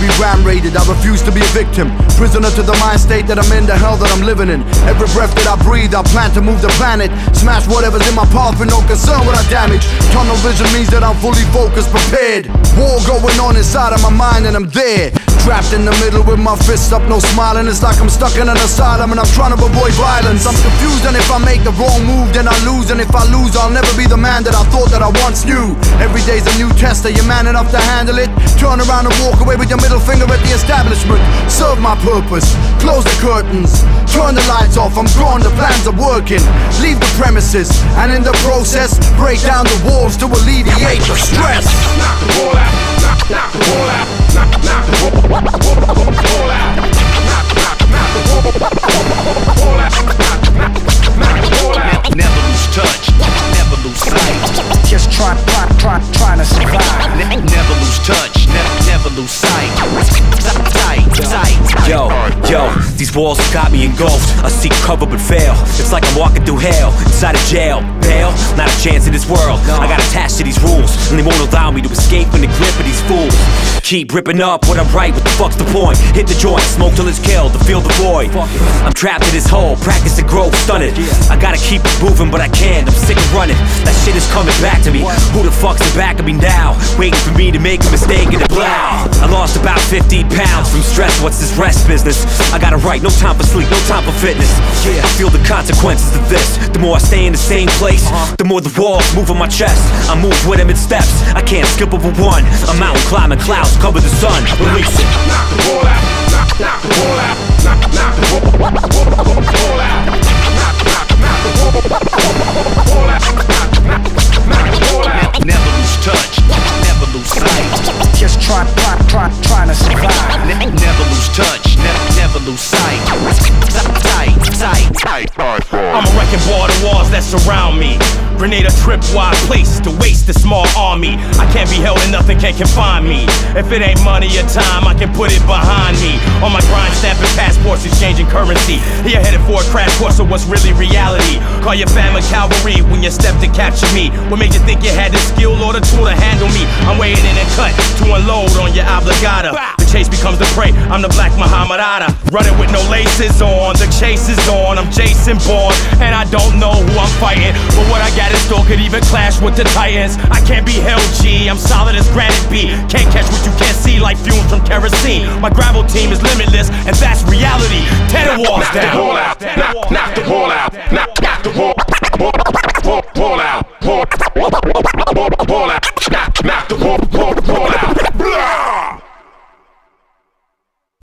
be ram raided. I refuse to be a victim. Prisoner to the mind state that I'm in, the hell that I'm living in. Every breath that I breathe, I plan to move the planet. Smash whatever's in my path with no concern what I damage. Tunnel vision means that I'm fully focused, prepared. War going on inside of my mind, and I'm there. Trapped in the middle with my fists up, no smiling. It's like I'm stuck in an asylum and I'm trying to avoid violence. I'm confused, and if I make the wrong move, then I lose. And if I lose, I'll never be the man that I thought that I once knew. Every day's a new test. Are you man enough to handle it? Turn around and walk away with your middle finger at the establishment. Serve my purpose. Close the curtains. Turn the lights off. I'm gone. The plans are working. Leave the premises, and in the process, break down the walls to alleviate the stress. Knock the wall out. Walls have got me engulfed. I seek cover but fail. It's like I'm walking through hell, inside a jail. Bail, not a chance in this world. I got attached to these rules, and they won't allow me to escape from the grip of these fools. Keep ripping up what I'm right, what the fuck's the point? Hit the joint, smoke till it's killed, to feel the void. I'm trapped in this hole, practice to grow, stunted. I gotta keep it moving, but I can't. I'm sick of running. That shit is coming back to me. Who the fuck's in back of me now? Waiting for me to make a mistake in the blow. I lost about 50 pounds from stress. What's this rest business? I gotta write, no time for sleep, no time for fitness. Yeah, I feel the consequences of this. The more I stay in the same place, the more the walls move on my chest. I move with them in steps. I can't skip over one. I'm mountain climbing clouds, cover the sun. Release it. Never lose touch, never lose sight. Just try, try, try, trying to survive. Ne- never lose touch, the walls that surround me. Grenade a tripwire place to waste a small army. I can't be held and nothing can confine me. If it ain't money or time, I can put it behind me. On my grind, stamping passports, exchanging currency. You're headed for a crash course of what's really reality. Call your family cavalry when you step to capture me. What made you think you had skill or the tool to handle me? I'm waiting in and cut to unload on your obligata. The chase becomes the prey. I'm the black Muhammad Ada. Running with no laces on. The chase is on. I'm Jason Bourne. And I don't know who I'm fighting. But what I got in store could even clash with the Titans. I can't be held G. I'm solid as granite B. Can't catch what you can't see like fumes from kerosene. My gravel team is limitless. And that's reality. Tear the walls Knock the down.